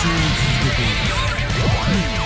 長に続けていま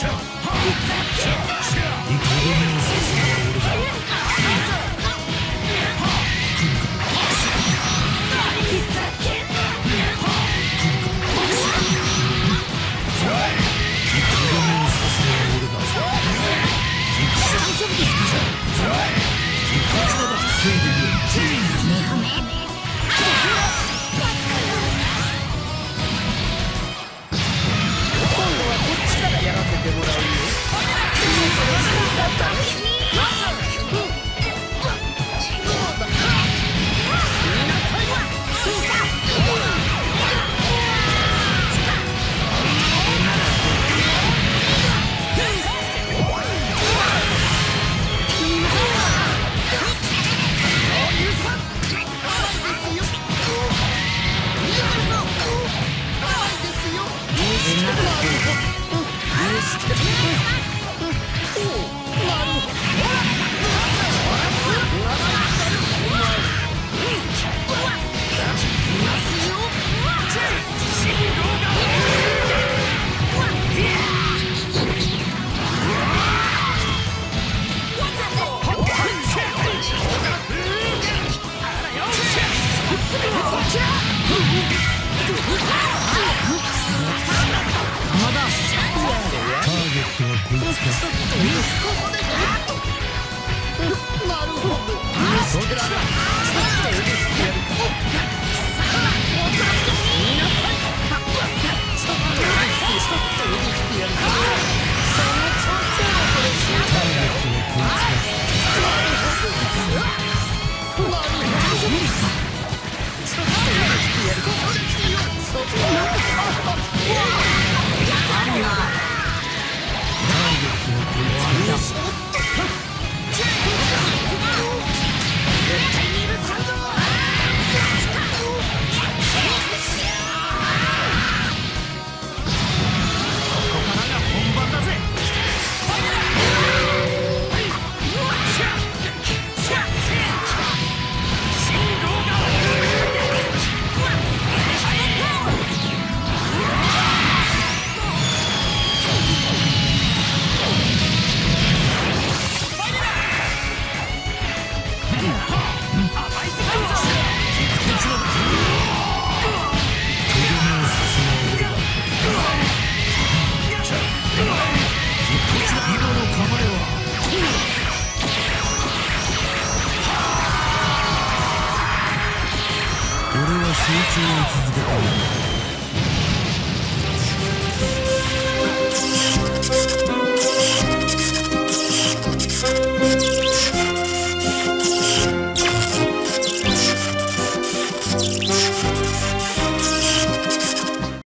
Hold it! 集中を続けたい